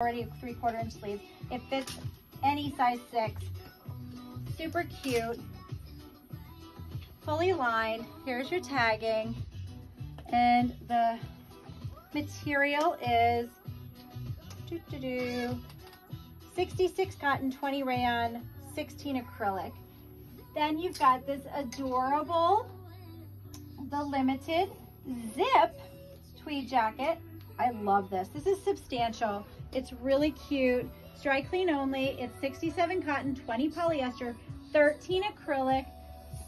already three quarter inch sleeves. It fits any size six. Super cute. Fully lined. Here's your tagging. And the material is doo -doo -doo, 66 cotton, 20 rayon, 16 acrylic. Then you've got this adorable, the limited zip tweed jacket. I love this. This is substantial. It's really cute. It's dry clean only. It's 67 cotton, 20 polyester, 13 acrylic.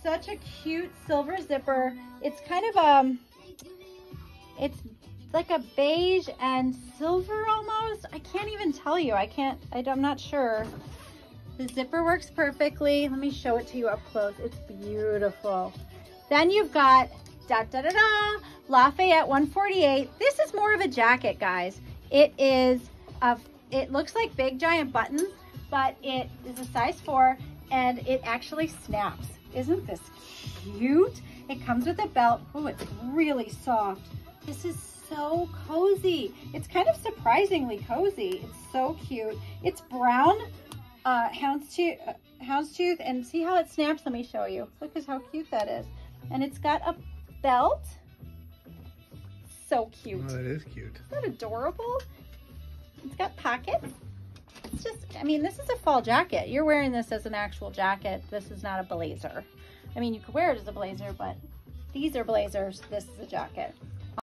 Such a cute silver zipper. It's kind of um, it's like a beige and silver almost. I can't even tell you. I can't, I, I'm not sure. The zipper works perfectly. Let me show it to you up close. It's beautiful. Then you've got da da da da Lafayette 148. This is more of a jacket, guys. It is a, it looks like big giant buttons, but it is a size four and it actually snaps. Isn't this cute? It comes with a belt. Oh, it's really soft. This is so cozy. It's kind of surprisingly cozy. It's so cute. It's brown uh, houndstooth, uh, houndstooth and see how it snaps? Let me show you. Look at how cute that is. And it's got a belt. So cute. Oh, that is cute. Isn't that adorable? It's got pockets. It's just, I mean, this is a fall jacket. You're wearing this as an actual jacket. This is not a blazer. I mean, you could wear it as a blazer, but these are blazers. This is a jacket.